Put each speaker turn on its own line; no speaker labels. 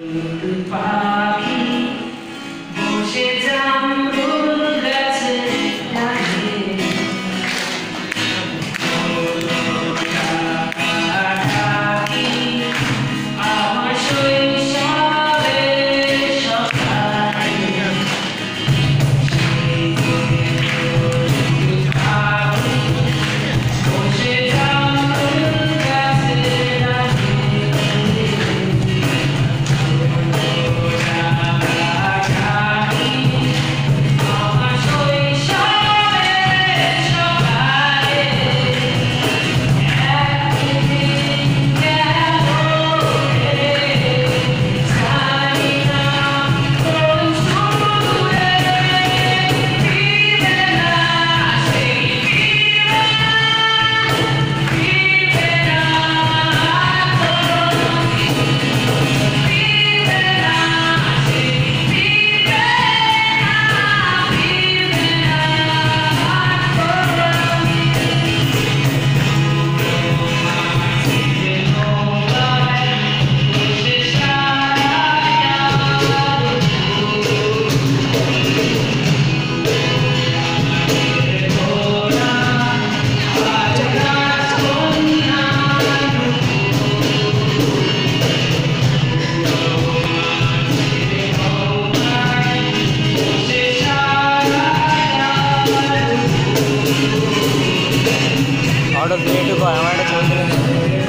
Goodbye. out of native,
I
want to